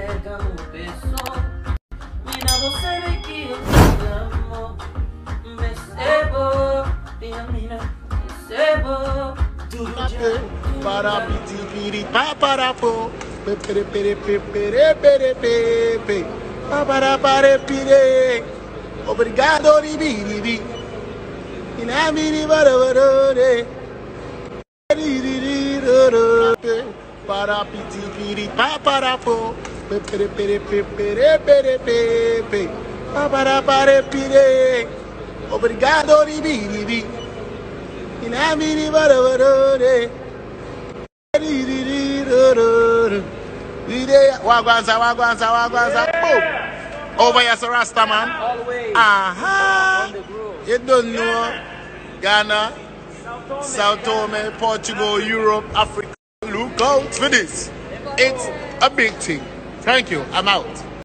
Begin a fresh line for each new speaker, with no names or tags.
negando o pessoal. Mina, você vê que eu te amo. Recebo, minha mina, recebo. Tudo de
para pedir piripá para pô. Pere pere pere pere pere pere para pare pire. Obrigado, ribiribi. Inamini barabarore. Para pedir piripá para pô. Obrigado ribi ribi. Inami ni bara bara re. We there, wagwanza, wagwanza, wagwanza, boom. Over oh, here, so Rasta man. Aha.
groove.
You don't know. Ghana, São Tomé, Portugal, Europe, Africa. Look out for this. It's a big thing. Thank you. I'm out.